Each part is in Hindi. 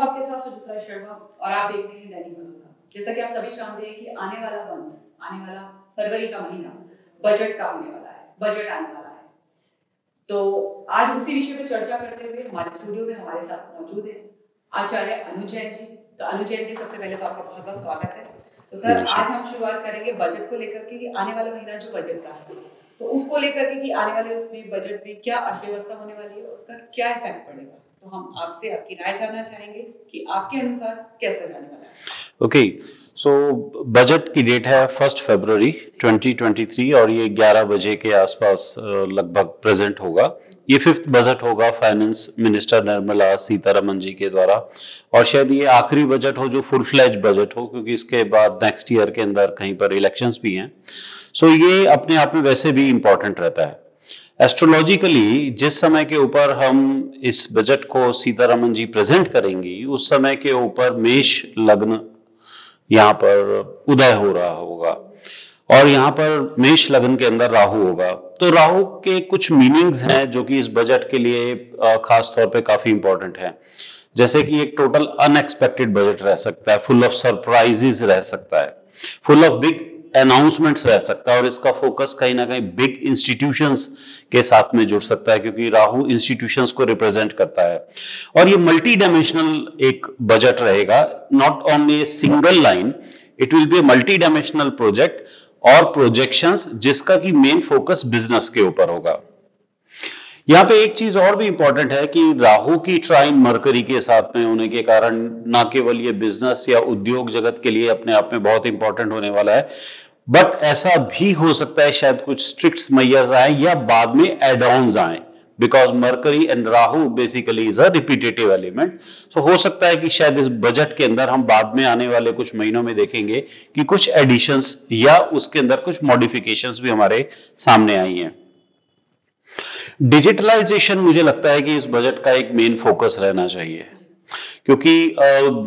हूँ आपके साथ सुचित्रा शर्मा। और आप देख रहे हैं दैनिक भरोसा। जैसा कि आप सभी जानते हैं कि आने वाला मंथ आने वाला फरवरी का महीना बजट का होने वाला है बजट आने वाला है। तो आज उसी विषय पर चर्चा करते हुए हमारे स्टूडियो में हमारे साथ मौजूद है आचार्य अनुज जैन जी। तो अनुज जैन जी सबसे पहले तो आपका बहुत बहुत स्वागत है। तो सर आज हम शुरुआत करेंगे बजट को लेकर के आने वाला महीना जो बजट का है। तो उसको लेकर के कि आने वाले उसमें बजट में क्या अर्थव्यवस्था होने वाली है उसका क्या इफ़ेक्ट पड़ेगा? तो हम आपसे आपकी राय जानना चाहेंगे कि आपके अनुसार कैसा जाने वाला है। ओके सो बजट की डेट है फ़र्स्ट फरवरी 2023 और ये 11 बजे के आसपास लगभग प्रेजेंट होगा। ये फिफ्थ बजट होगा फाइनेंस मिनिस्टर निर्मला सीतारमन जी के द्वारा और शायद ये आखिरी बजट हो जो फुल फ्लैज बजट हो, क्योंकि इसके बाद नेक्स्ट ईयर के अंदर कहीं पर इलेक्शंस भी हैं। सो so ये अपने आप में वैसे भी इंपॉर्टेंट रहता है। एस्ट्रोलॉजिकली जिस समय के ऊपर हम इस बजट को सीतारमन जी प्रेजेंट करेंगी, उस समय के ऊपर मेष लग्न यहाँ पर उदय हो रहा होगा। और यहाँ पर मेष लग्न के अंदर राहु होगा। तो राहु के कुछ मीनिंग्स हैं जो कि इस बजट के लिए खास तौर पे काफ़ी इंपॉर्टेंट है। जैसे कि एक टोटल अनएक्सपेक्टेड बजट रह सकता है फुल ऑफ़ सरप्राइजेस रह सकता है। फुल ऑफ़ बिग अनाउंसमेंट्स रह सकता है और इसका फोकस कहीं ना कहीं बिग इंस्टीट्यूशंस के साथ में जुड़ सकता है, क्योंकि राहु इंस्टीट्यूशंस को रिप्रेजेंट करता है। और ये मल्टी डायमेंशनल एक बजट रहेगा not on a single line it will be multi dimensional project और प्रोजेक्शंस जिसका कि मेन फोकस बिज़नेस के ऊपर होगा। यहाँ पे एक चीज़ और भी इंपॉर्टेंट है कि राहु की ट्राइन मरकरी के साथ में होने के कारण ना केवल ये बिज़नेस या उद्योग जगत के लिए अपने आप में बहुत इंपॉर्टेंट होने वाला है बट ऐसा भी हो सकता है शायद कुछ स्ट्रिक्ट मैयर्स आए या बाद में एड ऑन आए because Mercury and Rahu basically is a repetitive element so हो सकता है कि शायद इस बजट के अंदर हम बाद में आने वाले कुछ महीनों में देखेंगे कि कुछ एडिशंस या उसके अंदर कुछ मॉडिफिकेशंस भी हमारे सामने आई हैं। डिजिटलाइजेशन मुझे लगता है कि इस बजट का एक मेन फोकस रहना चाहिए। क्योंकि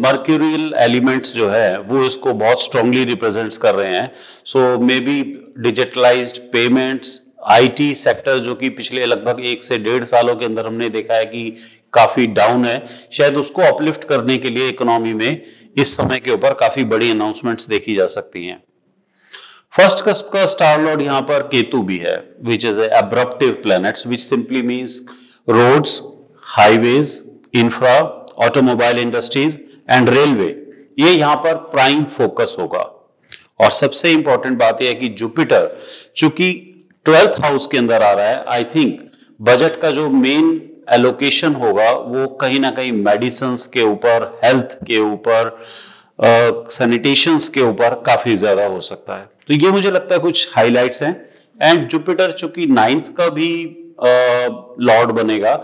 मर्क्यूरियल एलिमेंट्स जो है, वो इसको बहुत स्ट्रांगली रिप्रेजेंट्स कर रहे हैं। So may be digitalized payments IT sector जो कि पिछले लगभग एक से डेढ़ सालों के अंदर हमने देखा है कि काफ़ी डाउन है, शायद उसको अपलिफ्ट करने के लिए इकोनॉमी में इस समय के ऊपर काफ़ी बड़ी अनाउंसमेंट्स देखी जा सकती हैं। फ़र्स्ट कस्प का स्टार लॉर्ड यहाँ पर केतु भी है which is abruptive planets which simply means roads highways infra automobile industries and railway ये यहाँ पर प्राइम फोकस होगा। और सबसे इंपॉर्टेंट बात यह है कि जुपिटर चूँकि ट्वेल्थ हाउस के अंदर आ रहा है आई थिंक बजट का जो मेन एलोकेशन होगा, वो कहीं ना कहीं मेडिसिन के ऊपर हेल्थ के ऊपर सैनिटेशन के ऊपर काफ़ी ज़्यादा हो सकता है। तो ये मुझे लगता है कुछ हाइलाइट्स हैं। एंड जुपिटर चूँकि नाइन्थ का भी लॉर्ड बनेगा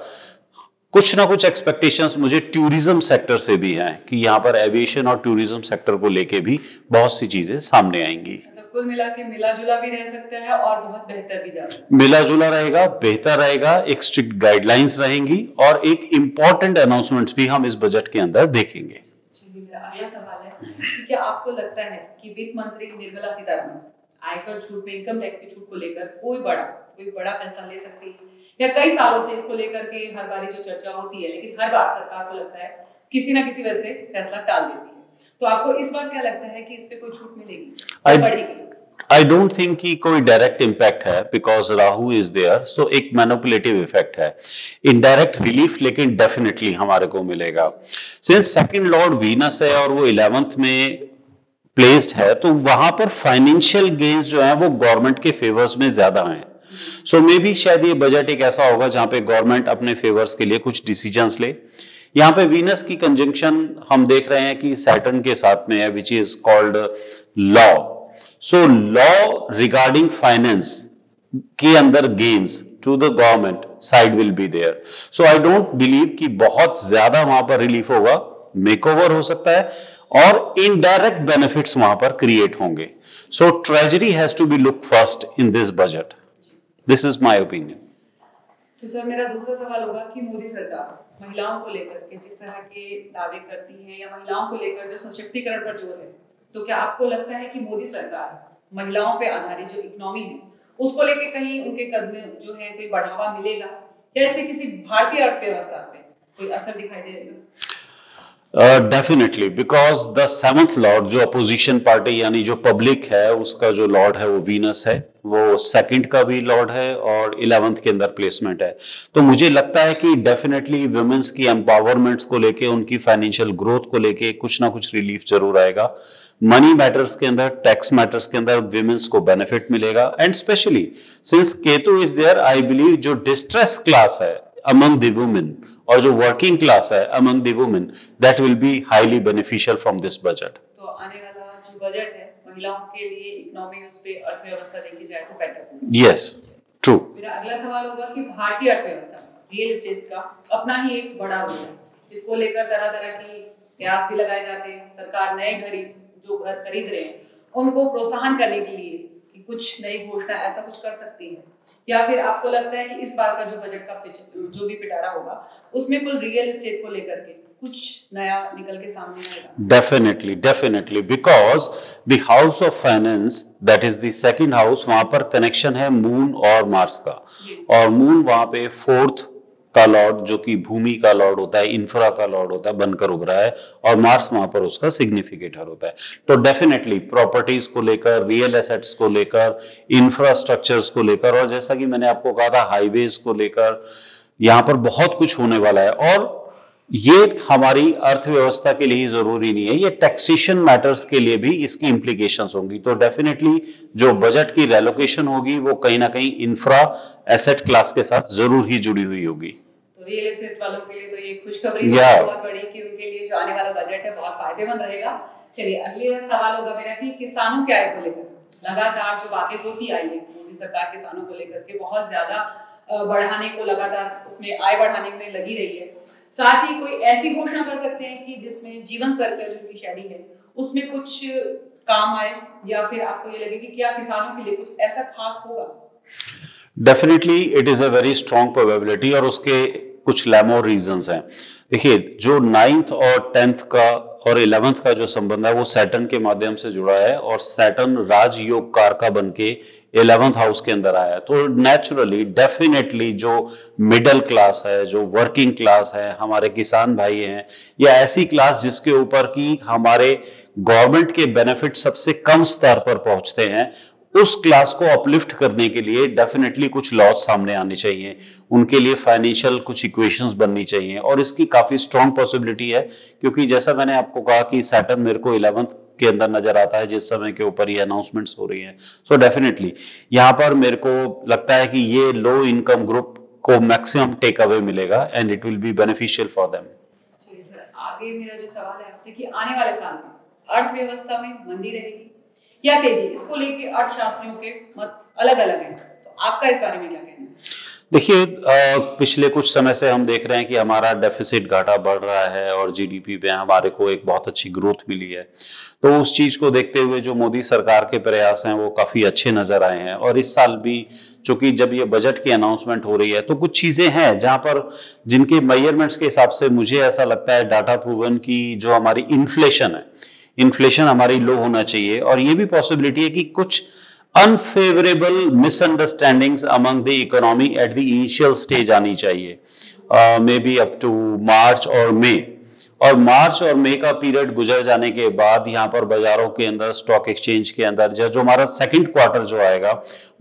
कुछ ना कुछ एक्सपेक्टेशंस मुझे टूरिज़्म सेक्टर से भी हैं कि यहाँ पर एविएशन और टूरिज़्म सेक्टर को लेके भी बहुत सी चीज़ें सामने आएँगी। कुल मिला के मिला जुला भी रह सकता है और बहुत बेहतर भी जा मिला जुला रहेगा बेहतर रहेगा एक स्ट्रिक्ट गाइडलाइंस रहेंगी और एक इम्पोर्टेंट अनाउंसमेंट्स भी हम इस बजट के अंदर देखेंगे। क्या आपको लगता है कि वित्त मंत्री निर्मला सीतारमन आयकर छूट में इनकम टैक्स की छूट को लेकर कोई बड़ा कोई बड़ा फैसला ले सकती है? या कई सालों से इसको लेकर के हर बार जो चर्चा होती है लेकिन हर बार सरकार को लगता है किसी ना किसी वजह से फैसला टाल देती है। तो आपको इस बार क्या लगता है कि इस पे कोई छूट मिलेगी? बढ़ेगी? आई डोंट थिंक कि कोई डायरेक्ट इम्पैक्ट है because Rahu is there so एक मैनुपुलेटिव इफ़ेक्ट है। इनडायरेक्ट रिलीफ लेकिन डेफिनेटली हमारे को मिलेगा। सिंस सेकंड लॉर्ड वीनस है और वो इलेवेंथ में प्लेस्ड है तो वहाँ पर फाइनेंशियल गेन्स जो है, वो गवर्नमेंट के फेवर्स में ज़्यादा हैं। सो मे बी शायद ये बजट एक ऐसा होगा जहाँ पे गवर्नमेंट अपने फेवर्स के लिए कुछ डिसीजंस ले। यहाँ पे वीनस की कंजंक्शन हम देख रहे हैं कि सैटर्न के साथ में है which is called law so law regarding finance के अंदर gains to the government side will be there so I don't believe कि बहुत ज़्यादा वहाँ पर रिलीफ होगा मेकओवर हो सकता है, और इनडायरेक्ट बेनिफिट्स वहाँ पर क्रिएट होंगे. So treasury has to be look first in this budget this is my opinion तो सर, मेरा दूसरा सवाल होगा कि मोदी सरकार महिलाओं को लेकर के जिस तरह के दावे करती है या महिलाओं को लेकर जो सशक्तिकरण पर ज़ोर है तो क्या आपको लगता है कि मोदी सरकार महिलाओं पे आधारित जो इकोनॉमी है, उसको लेके कहीं उनके कदम जो है कोई बढ़ावा मिलेगा? या ऐसे किसी भारतीय अर्थव्यवस्था पे कोई असर दिखाई देगा definitely because the seventh lord जो अपोजिशन पार्टी यानी जो पब्लिक है, उसका जो लॉर्ड है, वो वीनस है। वो सेकंड का भी लॉर्ड है और इलेवंथ के अंदर प्लेसमेंट है। तो मुझे लगता है कि डेफिनेटली वुमेन्स की एम्पावरमेंट्स को लेके, उनकी फाइनेंशियल ग्रोथ को लेके कुछ ना कुछ रिलीफ ज़रूर आएगा। मनी मैटर्स के अंदर टैक्स मैटर्स के अंदर विमेंस को बेनिफिट मिलेगा। And specially since Ketu is there I believe जो डिस्ट्रेस क्लास है अमंग द वुमेन और जो वर्किंग क्लास है among the women that will be highly beneficial from this budget तो आने वाला जो बजट है महिलाओं के लिए इकोनॉमी उस पे अर्थव्यवस्था देखी जाए तो बेटर यस ट्रू मेरा अगला सवाल होगा कि भारतीय अर्थव्यवस्था रियल एस्टेट का अपना ही एक बड़ा रोल है। इसको लेकर तरह तरह की प्रयास भी लगाए जाते हैं। सरकार नए घर जो घर खरीद रहे हैं उनको प्रोत्साहन करने के लिए कि कुछ नई घोषणा ऐसा कुछ कर सकती है। या फिर आपको लगता है कि इस बार का जो बजट का जो भी पिटारा होगा उसमें कुल रियल एस्टेट को लेकर के कुछ नया निकल के सामने आएगा? Definitely definitely because the house of finance that is the second house वहाँ पर कनेक्शन है मून और मार्स का। और मून वहाँ पे फोर्थ का लॉर्ड जो कि भूमि का लॉर्ड होता है इंफ्रा का लॉर्ड होता है, बनकर उभरा है और मार्स वहाँ पर उसका सिग्निफिकेटर होता है। तो डेफिनेटली प्रॉपर्टीज़ को लेकर रियल एसेट्स को लेकर इंफ्रास्ट्रक्चर्स को लेकर और जैसा कि मैंने आपको कहा था हाईवेज को लेकर, यहाँ पर बहुत कुछ होने वाला है और ये हमारी अर्थव्यवस्था के लिए ही ज़रूरी नहीं है, ये टैक्सेशन मैटर्स के लिए भी इसकी इंप्लीकेशंस होंगी। तो डेफिनेटली जो बजट की रेलोकेशन होगी, वो कहीं ना कहीं इंफ्रा एसेट क्लास के साथ ज़रूर ही जुड़ी हुई होगी। रियल एस्टेट वालों के लिए तो ये खुशखबरी yeah. बहुत बड़ी कि उनके लिए जो आने वाला बजट है बहुत फ़ायदेमंद रहेगा। चलिए अगले सवाल होगा मेरा कि किसानों के आय को लेकर। लगातार जो बातें होती आई है मोदी सरकार किसानों को लेकर के बहुत ज़्यादा बढ़ाने को लगातार उसमें आय बढ़ाने में लगी रही है। साथ ही कोई ऐसी घोषणा कर सकते हैं कि जिसमें जीवन स्तर का जो उनकी शैली है उसमें कुछ काम आए? या फिर आपको ये लगे कि क्या किसानों के लिए कुछ ऐसा खास होगा? Definitely it is a very strong probability और उसके कुछ लैमोर रीजंस हैं। देखिए, जो नाइन्थ और टेंथ का और इलेवेंथ का जो संबंध है, वो सैटन के माध्यम से जुड़ा है और सैटन राजयोग कार का बन के इलेवेंथ हाउस के अंदर आया तो नेचुरली डेफिनेटली जो मिडिल क्लास है, जो वर्किंग क्लास है, हमारे किसान भाई हैं, या ऐसी क्लास जिसके ऊपर की हमारे गवर्नमेंट के बेनिफिट सबसे कम स्तर पर पहुँचते हैं उस क्लास को अपलिफ्ट करने के लिए डेफिनेटली कुछ लॉज सामने आने चाहिए। उनके लिए फाइनेंशियल कुछ इक्वेशंस बननी चाहिए और इसकी काफ़ी स्ट्रॉन्ग पॉसिबिलिटी है, क्योंकि जैसा मैंने आपको कहा कि सैटर्न मेरे को इलेवंथ के अंदर नज़र आता है, जिस समय के ऊपर ये अनाउंसमेंट्स हो रही हैं। सो डेफिनेटली यहाँ पर मेरे को लगता है कि ये लो इनकम ग्रुप को मैक्सिमम टेक अवे मिलेगा and it will be beneficial for them आगे मेरा जो सवाल है आपसे कि आने वाले साल में अर्थव्यवस्था में मंदी रहेगी? या तेज़ी इसको लेके अर्थशास्त्रियों के मत अलग अलग हैं। तो आपका इस बारे में क्या कहना है? देखिए पिछले कुछ समय से हम देख रहे हैं कि हमारा डेफिसिट घाटा बढ़ रहा है और जीडीपी पे हमारे को एक बहुत अच्छी ग्रोथ मिली है। तो उस चीज़ को देखते हुए जो मोदी सरकार के प्रयास हैं, वो काफ़ी अच्छे नज़र आए हैं। और इस साल भी चूँकि जब ये बजट की अनाउंसमेंट हो रही है तो कुछ चीज़ें हैं जहाँ पर जिनके मेयरमेंट्स के हिसाब से मुझे ऐसा लगता है, डाटा प्रूवन की जो हमारी इन्फ्लेशन है इन्फ्लेशन हमारी लो होना चाहिए और ये भी पॉसिबिलिटी है कि कुछ unfavorable misunderstandings among the economy at the initial stage आनी चाहिए। May be up to March और मे और मार्च और मई का पीरियड गुजर जाने के बाद यहाँ पर बाजारों के अंदर स्टॉक एक्सचेंज के अंदर जो हमारा सेकंड क्वार्टर जो आएगा,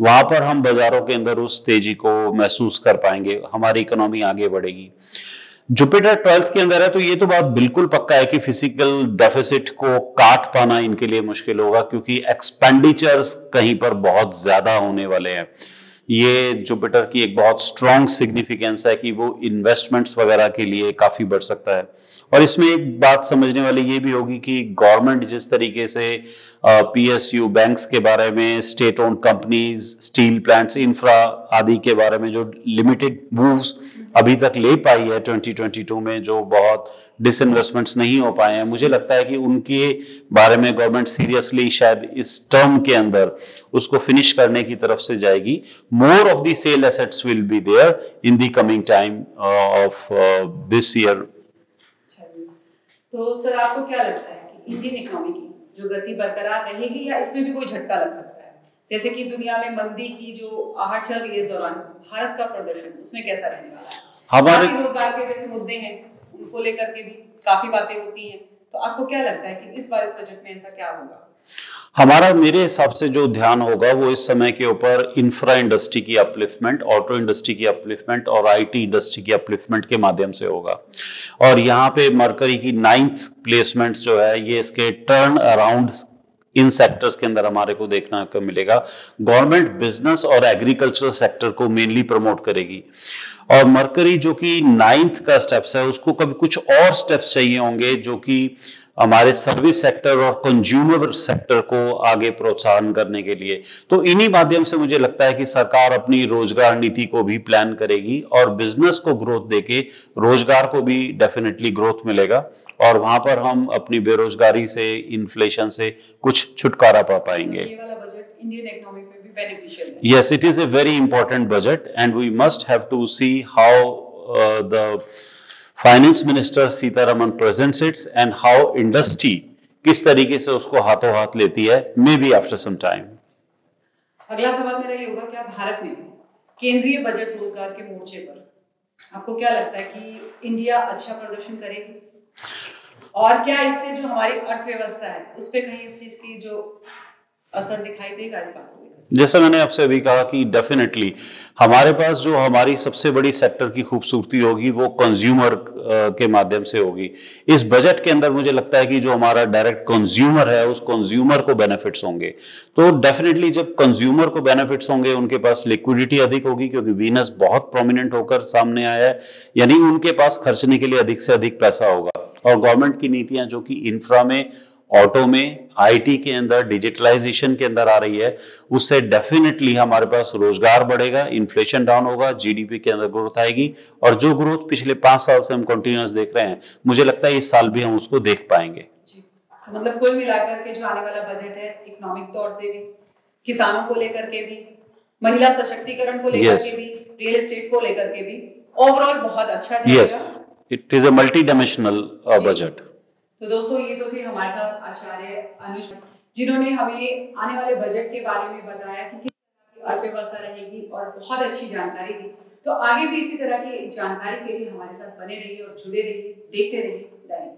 वहाँ पर हम बाजारों के अंदर उस तेज़ी को महसूस कर पाएँगे। हमारी इकोनॉमी आगे बढ़ेगी। जुपिटर ट्वेल्थ के अंदर है तो ये तो बात बिल्कुल पक्का है कि फ़िज़िकल डेफिसिट को काट पाना इनके लिए मुश्किल होगा, क्योंकि एक्सपेंडिचर्स कहीं पर बहुत ज़्यादा होने वाले हैं। ये जुपिटर की एक बहुत स्ट्रॉन्ग सिग्निफिकेंस है कि वो इन्वेस्टमेंट्स वगैरह के लिए काफ़ी बढ़ सकता है। और इसमें एक बात समझने वाली ये भी होगी कि गवर्नमेंट जिस तरीके से पीएसयू बैंक्स के बारे में state own companies steel plants infra आदि के बारे में जो लिमिटेड मूव्स अभी तक ले पाई है 2022 में, जो बहुत डिसइन्वेस्टमेंट्स नहीं हो पाए हैं। मुझे लगता है कि उनके बारे में गवर्नमेंट सीरियसली शायद इस टर्म के अंदर उसको फिनिश करने की तरफ़ से जाएगी। More of the sale assets will be there in the coming time of this year तो सर आपको क्या लगता है कि इंडियन इकोनॉमी की जो गति बरकरार रहेगी या इसमें भी कोई झटका लग सकता है? जैसे कि दुनिया में मंदी की जो आहट चल रही है इस दौरान भारत का प्रदर्शन उसमें कैसा रहने वाला है? हमारे रोज़गार के जैसे मुद्दे हैं उनको लेकर के भी काफ़ी बातें होती हैं। तो आपको क्या लगता है कि इस बार इस बजट में ऐसा क्या होगा? हमारा मेरे हिसाब से जो ध्यान होगा वो इस समय के ऊपर इंफ्रा इंडस्ट्री की अपलिफ्टमेंट ऑटो इंडस्ट्री की अपलिफ्टमेंट और आईटी इंडस्ट्री की अपलिफ्टमेंट के माध्यम से होगा। और यहाँ पे मरकरी की नाइन्थ प्लेसमेंट जो है ये इसके टर्न अराउंड इन सेक्टर्स के अंदर हमारे को देखना को मिलेगा। गवर्नमेंट बिज़नेस और एग्रीकल्चरल सेक्टर को मेनली प्रमोट करेगी। और मरकरी जो कि नाइन्थ का स्टेप्स है, उसको कभी कुछ और स्टेप्स चाहिए होंगे, जो कि हमारे सर्विस सेक्टर और कंज्यूमर सेक्टर को आगे प्रोत्साहन करने के लिए। तो इन्हीं माध्यम से मुझे लगता है कि सरकार अपनी रोज़गार नीति को भी प्लान करेगी और बिज़नेस को ग्रोथ देके रोज़गार को भी डेफिनेटली ग्रोथ मिलेगा। और वहाँ पर हम अपनी बेरोजगारी से इन्फ्लेशन से कुछ छुटकारा पा पाएँगे। Yes, it is a very important budget, and we must have to see how uh, the finance minister Sitharaman presents its and how industry किस तरीके से उसको हाथों हाथ लेती है may be after some time अगला सवाल मेरा ये होगा क्या भारत में केंद्रीय बजट रोज़गार के मोर्चे पर आपको क्या लगता है कि इंडिया अच्छा प्रदर्शन करेगी? और क्या इससे जो हमारी अर्थव्यवस्था है, उस पर कहीं इस चीज़ की जो असर दिखाई देगा, इस बात जैसा मैंने आपसे अभी कहा कि डेफिनेटली हमारे पास जो हमारी सबसे बड़ी सेक्टर की खूबसूरती होगी, वो कंज्यूमर के माध्यम से होगी। इस बजट के अंदर मुझे लगता है कि जो हमारा डायरेक्ट कंज्यूमर है, उस कंज्यूमर को बेनिफिट्स होंगे। तो डेफिनेटली जब कंज्यूमर को बेनिफिट्स होंगे, उनके पास लिक्विडिटी अधिक होगी, क्योंकि वीनस बहुत प्रोमिनेंट होकर सामने आया है, यानी उनके पास खर्चने के लिए अधिक से अधिक पैसा होगा। और गवर्नमेंट की नीतियाँ जो कि इंफ्रा में ऑटो में आईटी के अंदर डिजिटलाइजेशन के अंदर आ रही है उससे डेफिनेटली हमारे पास रोज़गार बढ़ेगा इन्फ्लेशन डाउन होगा जीडीपी के अंदर ग्रोथ आएगी और जो ग्रोथ पिछले पाँच साल से हम कंटिन्यूस देख रहे हैं मुझे लगता है इस साल भी हम उसको देख पाएँगे। तो मतलब कुल मिलाकर के जो आने वाला बजट है इकोनॉमिक तौर से भी किसानों को लेकर के भी महिला सशक्तिकरण को लेकर yes. के भी रियल एस्टेट को लेकर के भी ओवरऑल बहुत अच्छा yes it is a multi dimensional budget तो दोस्तों ये तो थे हमारे साथ आचार्य अनुज जिन्होंने हमें आने वाले बजट के बारे में बताया कि किस तरह की अर्थव्यवस्था रहेगी और बहुत अच्छी जानकारी दी। तो आगे भी इसी तरह की जानकारी के लिए हमारे साथ बने रहिए और जुड़े रहिए देखते रहिए। दैनिक